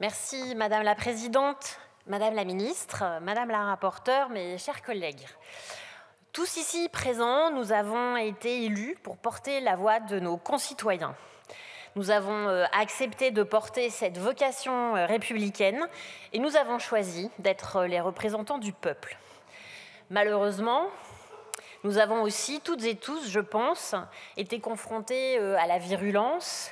Merci Madame la Présidente, Madame la Ministre, Madame la Rapporteure, mes chers collègues. Tous ici présents, nous avons été élus pour porter la voix de nos concitoyens. Nous avons euh, accepté de porter cette vocation euh, républicaine et nous avons choisi d'être les représentants du peuple. Malheureusement, nous avons aussi, toutes et tous, je pense, été confrontés euh, à la virulence,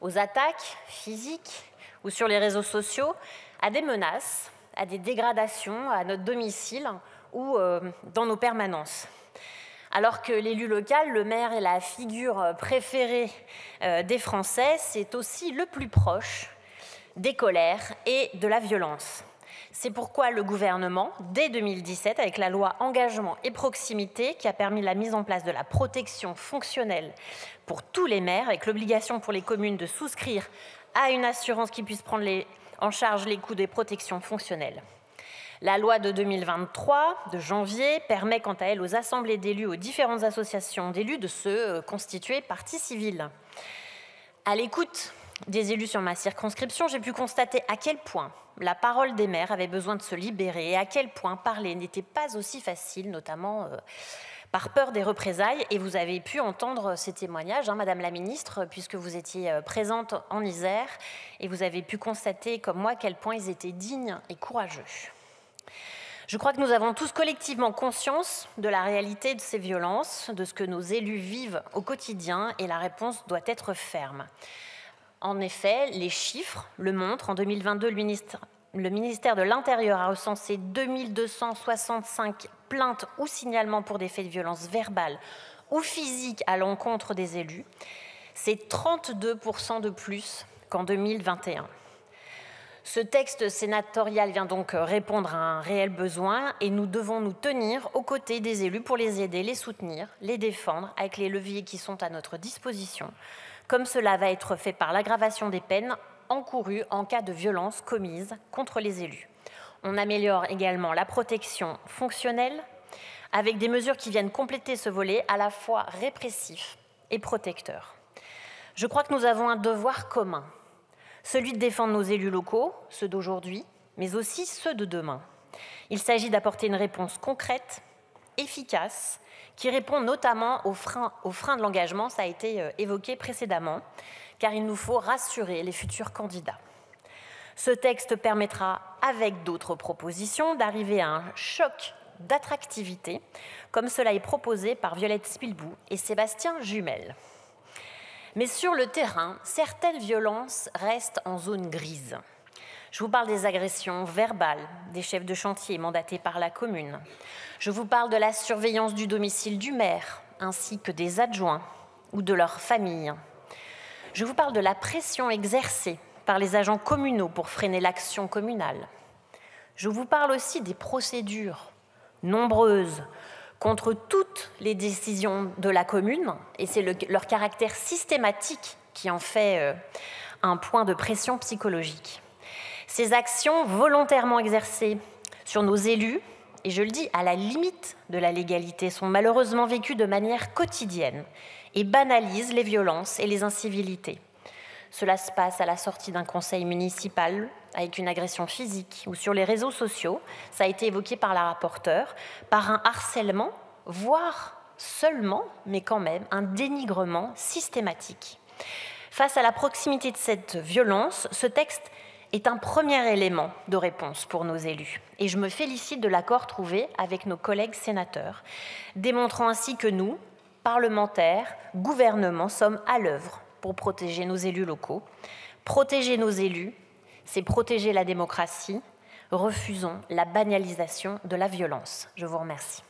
aux attaques physiques ou sur les réseaux sociaux, à des menaces, à des dégradations à notre domicile ou euh, dans nos permanences. Alors que l'élu local, le maire est la figure préférée euh, des Français, c'est aussi le plus proche des colères et de la violence. C'est pourquoi le gouvernement, dès 2017, avec la loi Engagement et Proximité, qui a permis la mise en place de la protection fonctionnelle pour tous les maires, avec l'obligation pour les communes de souscrire à une assurance qui puisse prendre en charge les coûts des protections fonctionnelles. La loi de 2023, de janvier, permet quant à elle aux assemblées d'élus, aux différentes associations d'élus de se euh, constituer partie civile. À l'écoute des élus sur ma circonscription, j'ai pu constater à quel point la parole des maires avait besoin de se libérer et à quel point parler n'était pas aussi facile, notamment euh, par peur des représailles. Et vous avez pu entendre ces témoignages, hein, Madame la Ministre, puisque vous étiez euh, présente en Isère, et vous avez pu constater, comme moi, à quel point ils étaient dignes et courageux. Je crois que nous avons tous collectivement conscience de la réalité de ces violences, de ce que nos élus vivent au quotidien, et la réponse doit être ferme. En effet, les chiffres le montrent. En 2022, le, ministère de l'Intérieur a recensé 2265 plaintes ou signalements pour des faits de violence verbale ou physique à l'encontre des élus. C'est 32% de plus qu'en 2021. Ce texte sénatorial vient donc répondre à un réel besoin et nous devons nous tenir aux côtés des élus pour les aider, les soutenir, les défendre avec les leviers qui sont à notre disposition comme cela va être fait par l'aggravation des peines encourues en cas de violence commise contre les élus. On améliore également la protection fonctionnelle avec des mesures qui viennent compléter ce volet à la fois répressif et protecteur. Je crois que nous avons un devoir commun, celui de défendre nos élus locaux, ceux d'aujourd'hui, mais aussi ceux de demain. Il s'agit d'apporter une réponse concrète, efficace qui répond notamment aux freins, de l'engagement, ça a été euh, évoqué précédemment, car il nous faut rassurer les futurs candidats. Ce texte permettra, avec d'autres propositions, d'arriver à un choc d'attractivité, comme cela est proposé par Violette Spilbou et Sébastien Jumel. Mais sur le terrain, certaines violences restent en zone grise. Je vous parle des agressions verbales des chefs de chantier mandatés par la commune. Je vous parle de la surveillance du domicile du maire, ainsi que des adjoints ou de leurs familles. Je vous parle de la pression exercée par les agents communaux pour freiner l'action communale. Je vous parle aussi des procédures nombreuses contre toutes les décisions de la commune, et c'est leur caractère systématique qui en fait euh, un point de pression psychologique. Ces actions volontairement exercées sur nos élus, et je le dis à la limite de la légalité, sont malheureusement vécues de manière quotidienne et banalisent les violences et les incivilités. Cela se passe à la sortie d'un conseil municipal avec une agression physique ou sur les réseaux sociaux, ça a été évoqué par la rapporteure, par un harcèlement, voire seulement, mais quand même, un dénigrement systématique. Face à la proximité de cette violence, ce texte est un premier élément de réponse pour nos élus. Et je me félicite de l'accord trouvé avec nos collègues sénateurs, démontrant ainsi que nous, parlementaires, gouvernements, sommes à l'œuvre pour protéger nos élus locaux. Protéger nos élus, c'est protéger la démocratie. Refusons la banalisation de la violence. Je vous remercie.